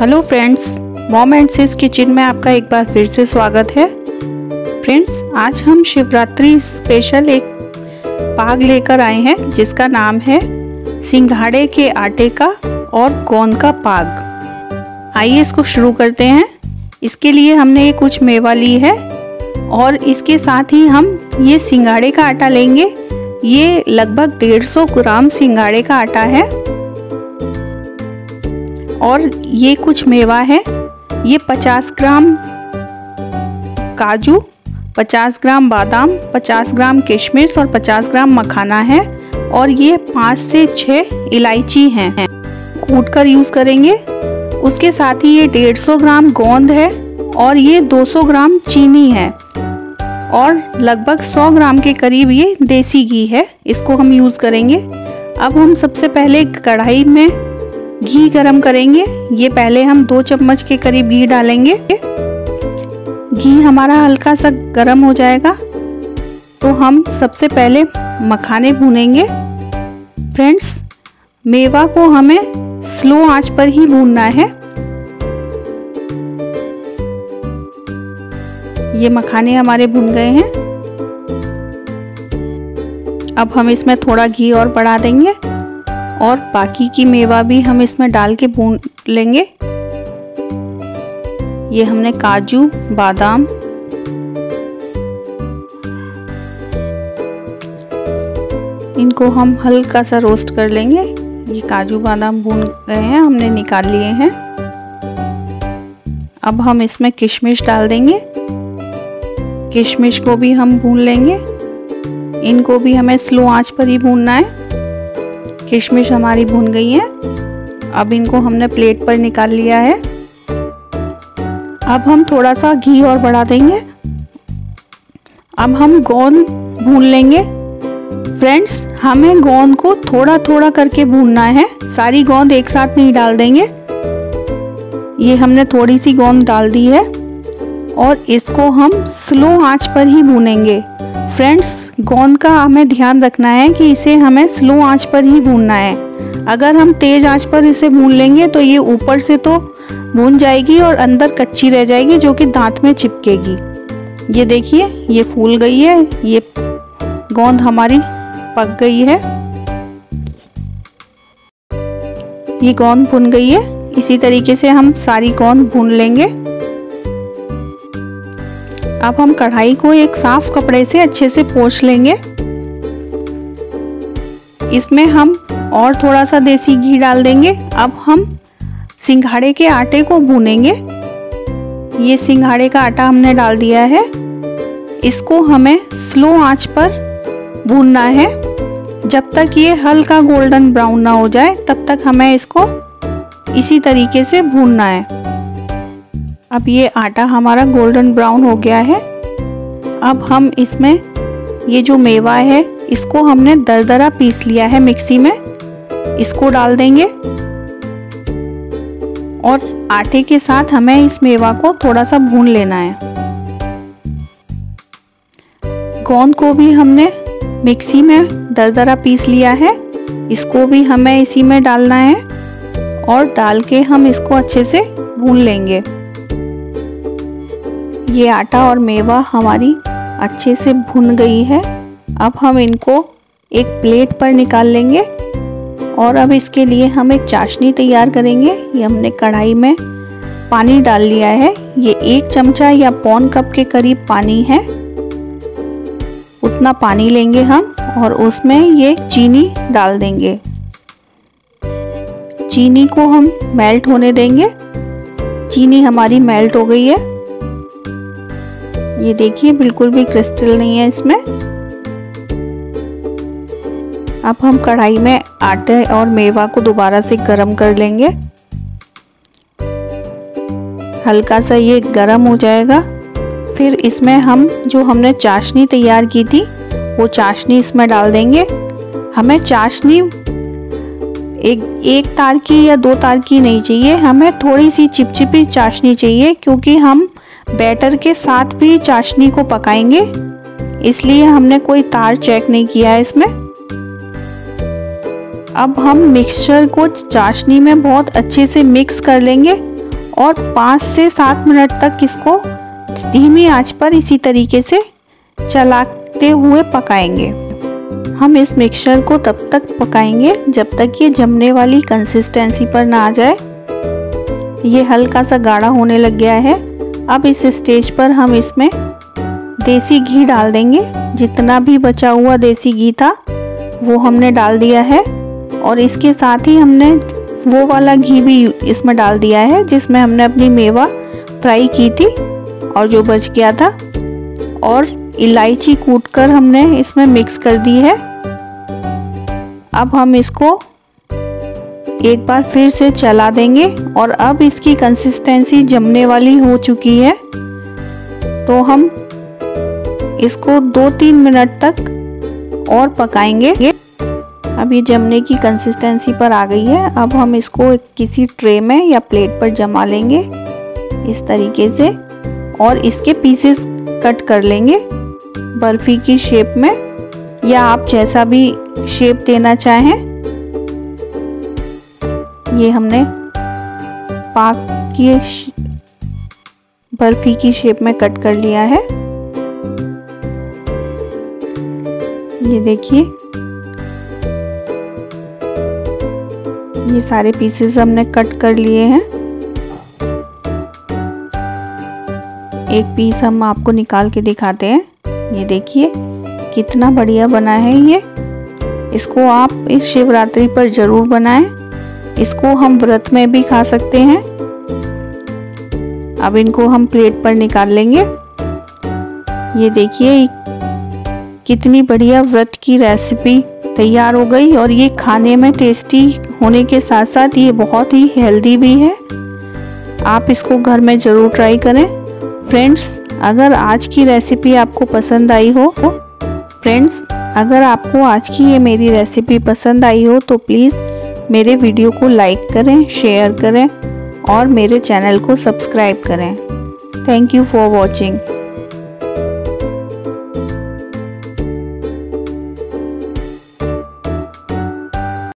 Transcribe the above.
Hello friends, mom and sis kitchen में आपका एक बार फिर से स्वागत है। फ्रेंड्स, आज हम शिवरात्रि स्पेशल एक पाग लेकर आए हैं, जिसका नाम है सिंघाड़े के आटे का और गोंद का पाग। आइए इसको शुरू करते हैं। इसके लिए हमने ये कुछ मेवा ली है और इसके साथ ही हम ये सिंघाड़े का आटा लेंगे। ये लगभग 150 ग्राम सिंघाड़े का आटा है। और ये कुछ मेवा है। ये 50 ग्राम काजू 50 ग्राम बादाम 50 ग्राम किशमिश और 50 ग्राम मखाना है और ये पाँच से छः इलायची हैं। कूट कर यूज़ करेंगे। उसके साथ ही ये 150 ग्राम गोंद है और ये 200 ग्राम चीनी है और लगभग 100 ग्राम के करीब ये देसी घी है। इसको हम यूज़ करेंगे। अब हम सबसे पहले कढ़ाई में घी गरम करेंगे। ये पहले हम दो चम्मच के करीब घी डालेंगे। घी हमारा हल्का सा गरम हो जाएगा। तो हम सबसे पहले मखाने भूनेंगे। फ्रेंड्स, मेवा को हमें स्लो आँच पर ही भूनना है। ये मखाने हमारे भुन गए हैं। अब हम इसमें थोड़ा घी और बढ़ा देंगे। और बाकी की मेवा भी हम इसमें डाल के भून लेंगे। ये हमने काजू, बादाम, इनको हम हल्का सा रोस्ट कर लेंगे। ये काजू, बादाम भून गए हैं, हमने निकाल लिए हैं। अब हम इसमें किशमिश डाल देंगे। किशमिश को भी हम भून लेंगे। इनको भी हमें स्लो आँच पर ही भूनना है। किशमिश हमारी भून गई है। अब इनको हमने प्लेट पर निकाल लिया है। अब हम थोड़ा सा घी और बढ़ा देंगे। अब हम गोंद भून लेंगे। फ्रेंड्स, हमें गोंद को थोड़ा थोड़ा करके भूनना है। सारी गोंद एक साथ नहीं डाल देंगे। ये हमने थोड़ी सी गोंद डाल दी है। और इसको हम स्लो आँच पर ही भूनेंगे। फ्रेंड्स गोंद का हमें ध्यान रखना है कि इसे हमें स्लो आँच पर ही भूनना है। अगर हम तेज आँच पर इसे भून लेंगे तो ये ऊपर से तो भून जाएगी और अंदर कच्ची रह जाएगी जो कि दांत में चिपकेगी। ये देखिए, ये फूल गई है, ये गोंद हमारी पक गई है। ये गोंद भुन गई है। इसी तरीके से हम सारी गोंद भून लेंगे। अब हम कढ़ाई को एक साफ़ कपड़े से अच्छे से पोछ लेंगे। इसमें हम और थोड़ा सा देसी घी डाल देंगे। अब हम सिंघाड़े के आटे को भूनेंगे। ये सिंघाड़े का आटा हमने डाल दिया है। इसको हमें स्लो आँच पर भूनना है। जब तक ये हल्का गोल्डन ब्राउन ना हो जाए, तब तक हमें इसको इसी तरीके से भूनना है। अब ये आटा हमारा गोल्डन ब्राउन हो गया है। अब हम इसमें ये जो मेवा है, इसको हमने दरदरा पीस लिया है मिक्सी में। इसको डाल देंगे। और आटे के साथ हमें इस मेवा को थोड़ा सा भून लेना है। गोंद को भी हमने मिक्सी में दरदरा पीस लिया है। इसको भी हमें इसी में डालना है। और डाल के हम इसको अच्छे से भून लेंगे। ये आटा और मेवा हमारी अच्छे से भुन गई है। अब हम इनको एक प्लेट पर निकाल लेंगे और अब इसके लिए हम एक चाशनी तैयार करेंगे। ये हमने कढ़ाई में पानी डाल लिया है। ये एक चमचा या पौन कप के करीब पानी है। उतना पानी लेंगे हम और उसमें ये चीनी डाल देंगे। चीनी को हम मेल्ट होने देंगे। चीनी हमारी मेल्ट हो गई है। ये देखिए, बिल्कुल भी क्रिस्टल नहीं है इसमें। अब हम कढ़ाई में आटे और मेवा को दोबारा से गरम कर लेंगे। हल्का सा ये गरम हो जाएगा। फिर इसमें हम जो हमने चाशनी तैयार की थी, वो चाशनी इसमें डाल देंगे। हमें चाशनी एक एक तार की या दो तार की नहीं चाहिए। हमें थोड़ी सी चिपचिपी चाशनी चाहिए, क्योंकि हम बैटर के साथ भी चाशनी को पकाएँगे। इसलिए हमने कोई तार चेक नहीं किया है इसमें। अब हम मिक्सचर को चाशनी में बहुत अच्छे से मिक्स कर लेंगे और पाँच से सात मिनट तक इसको धीमी आँच पर इसी तरीके से चलाते हुए पकाएँगे। हम इस मिक्सचर को तब तक पकाएँगे जब तक ये जमने वाली कंसिस्टेंसी पर ना आ जाए। ये हल्का सा गाढ़ा होने लग गया है। अब इस स्टेज पर हम इसमें देसी घी डाल देंगे। जितना भी बचा हुआ देसी घी था, वो हमने डाल दिया है। और इसके साथ ही हमने वो वाला घी भी इसमें डाल दिया है, जिसमें हमने अपनी मेवा फ्राई की थी और जो बच गया था। और इलायची कूटकर हमने इसमें मिक्स कर दी है। अब हम इसको एक बार फिर से चला देंगे और अब इसकी कंसिस्टेंसी जमने वाली हो चुकी है। तो हम इसको दो तीन मिनट तक और पकाएँगे। अब ये जमने की कंसिस्टेंसी पर आ गई है। अब हम इसको किसी ट्रे में या प्लेट पर जमा लेंगे इस तरीके से और इसके पीसेस कट कर लेंगे बर्फ़ी की शेप में या आप जैसा भी शेप देना चाहें। ये हमने पाक की बर्फ़ी की शेप में कट कर लिया है। ये देखिए। ये सारे पीसेस हमने कट कर लिए हैं। एक पीस हम आपको निकाल के दिखाते हैं। ये देखिए, कितना बढ़िया बना है ये। इसको आप इस शिवरात्रि पर ज़रूर बनाएँ। इसको हम व्रत में भी खा सकते हैं। अब इनको हम प्लेट पर निकाल लेंगे। ये देखिए, कितनी बढ़िया व्रत की रेसिपी तैयार हो गई और ये खाने में टेस्टी होने के साथ साथ ये बहुत ही हेल्दी भी है। आप इसको घर में ज़रूर ट्राई करें। फ्रेंड्स, अगर आज की रेसिपी आपको पसंद आई हो, फ्रेंड्स, अगर आपको आज की ये मेरी रेसिपी पसंद आई हो तो प्लीज़ मेरे वीडियो को लाइक करें, शेयर करें और मेरे चैनल को सब्सक्राइब करें। Thank you for watching